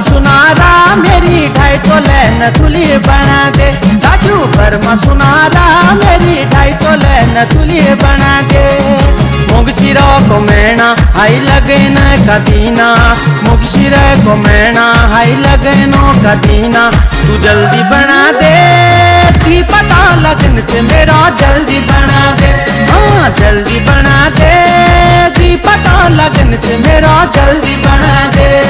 सुनारा, मेरी ढाई तो लैन तुली बना दे। राजू वर्मा सुनारा, मेरी ढाई तो लैन तुली बना दे। मुगचिरो को मैना, हाई लगे न कदीना। मुगचिरे को मैना, हाई लगे नो कदीना। तू जल्दी बना दे थी पता लगन च मेरा जल्दी बना दे। हाँ जल्दी बना दे थी पता लगन च मेरा जल्दी बना दे।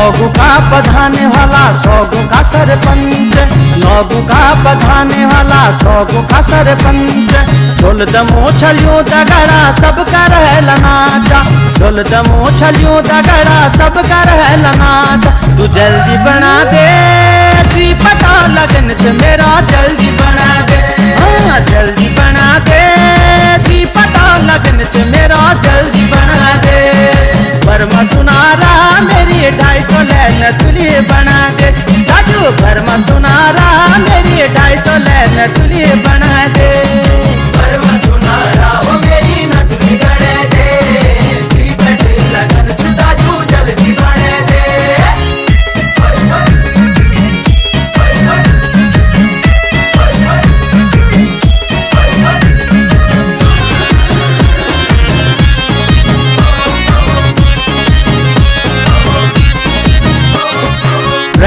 नौगु का बधाने वाला सौगु का सरपंच। नौगु का बधाने वाला सौगु का सरपंच। ढोल दमो छलियो दगड़ा सब कर लनाचा ढोल दमो छलियो दगड़ा सब कर लनाचा तू जल्दी बना दे पता लगन से मेरा जल्दी बना दे। हाँ जल्दी बना तो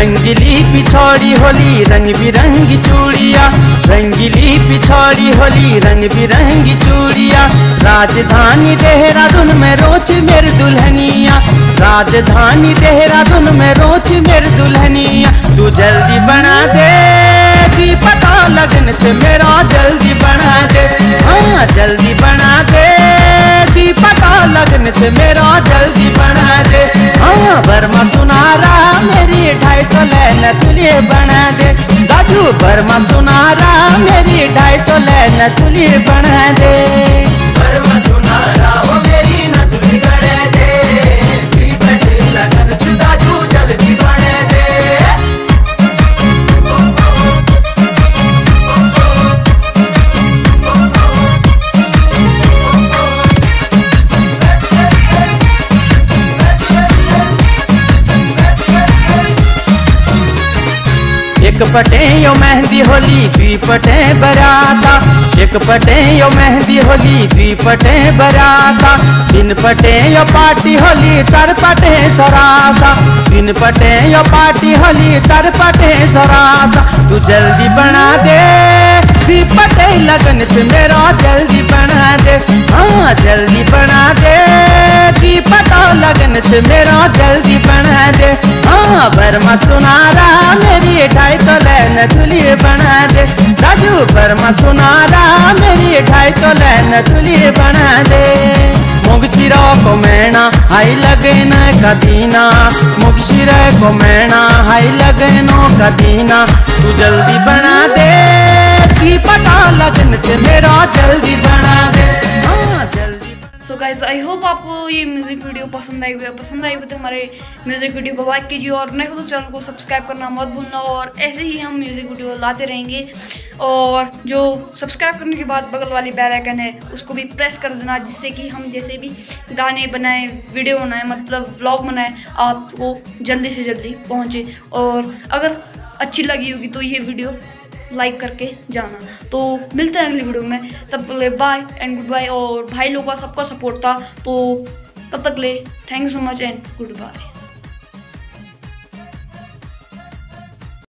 रंगीली पिछौड़ी होली, रंग बिरंगी चूड़िया। रंगीली पिछौड़ी होली, रंग बिरंगी चूड़िया। राजधानी देहरादून में रोच मेरी दुल्हनिया। राजधानी देहरादून में रोच मेरी दुल्हनिया। तू जल्दी बना दे पता लगन से मेरा जल्दी बना दे। हाँ जल्दी बना दे पता लगन से मेरा जल्दी बना दे। हाँ वर्मा सुनारा तो लैन तुलिए बना दे। दादू बर्मा सुनारा, मेरी ढाई तो लैन तुलिए बना दे। बर्मा सुनारा एक पटे यो मेहंदी होली, दुई पटे बराता। एक पटे यो मेहंदी होली, दुई पटे बराता। तीन पटे यो पार्टी होली, चार पटे सरासा। तीन पटे यो पार्टी होली, चार पटे सरासा। तू जल्दी बना दे दी पटे लगन से मेरा जल्दी बना दे। हाँ जल्दी बना दे दी पता लगन से मेरा जल्दी बना दे। हाँ ढाई तो लैन बना दे। राजू वर्मा सुनारा मेरी ढाई तो लैन बना दे। मुगचिरा को मैना हाई लगे न कदीना। मुगचिरा को मैना हाई लगे नो कदीना। तू जल्दी बना दे की पता लगन से मेरा जल्दी बना दे। गाइज़ आई होप आपको ये म्यूज़िक वीडियो पसंद आई हुई पसंद आई हुई तो हमारे म्यूज़िक वीडियो को लाइक कीजिए और नए हो तो चैनल को सब्सक्राइब करना मत भूलना और ऐसे ही हम म्यूज़िक वीडियो लाते रहेंगे। और जो सब्सक्राइब करने के बाद बगल वाली बेल आइकन है, उसको भी प्रेस कर देना जिससे कि हम जैसे भी गाने बनाए वीडियो बनाए मतलब व्लॉग बनाए आपको जल्दी से जल्दी पहुँचे। और अगर अच्छी लगी होगी तो ये वीडियो लाइक करके जाना। तो मिलते हैं अगली वीडियो में। तब तक ले बाय एंड गुड बाय और भाई लोगों का सबका सपोर्ट था। तो तब तक ले thank you so much and goodbye